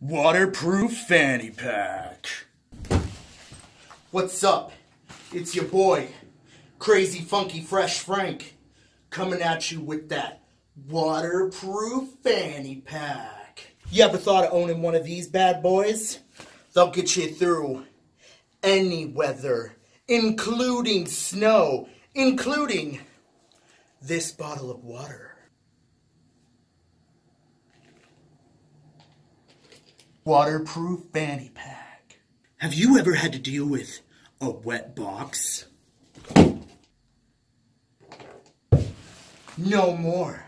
Waterproof fanny pack. What's up? It's your boy, Crazy Funky Fresh Frank, coming at you with that waterproof fanny pack. You ever thought of owning one of these bad boys? They'll get you through any weather, including snow, including this bottle of water. Waterproof fanny pack. Have you ever had to deal with a wet box? No more.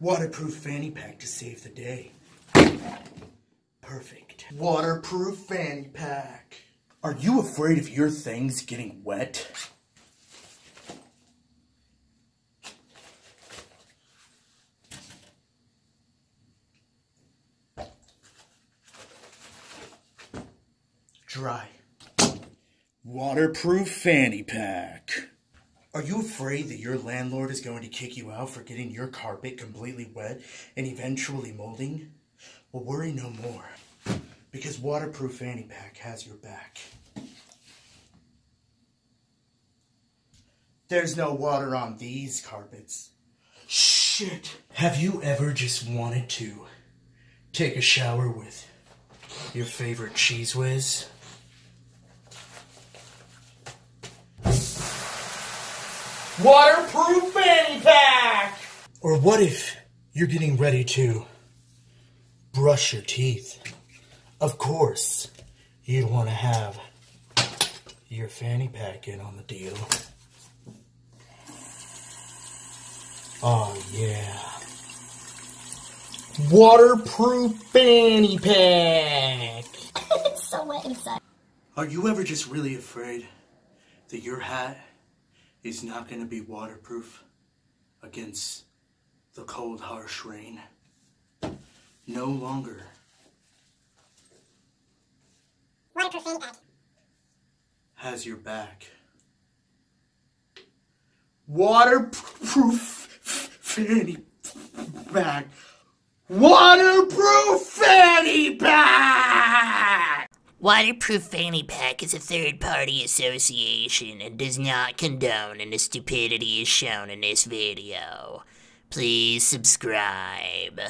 Waterproof fanny pack to save the day. Perfect. Waterproof fanny pack. Are you afraid of your things getting wet? Dry. Waterproof fanny pack. Are you afraid that your landlord is going to kick you out for getting your carpet completely wet and eventually molding? Well, worry no more, because Waterproof Fanny Pack has your back. There's no water on these carpets. Shit! Have you ever just wanted to take a shower with your favorite Cheez Whiz? Waterproof fanny pack! Or what if you're getting ready to brush your teeth? Of course, you'd want to have your fanny pack in on the deal. Oh, yeah. Waterproof fanny pack! it's so wet inside. Are you ever just really afraid that your hat is not going to be waterproof against the cold, harsh rain. No longer. Waterproof fanny. Has your back. Waterproof fanny pack. Waterproof fanny pack! Waterproof Fanny Pack is a third party association and does not condone any stupidity as shown in this video. Please subscribe.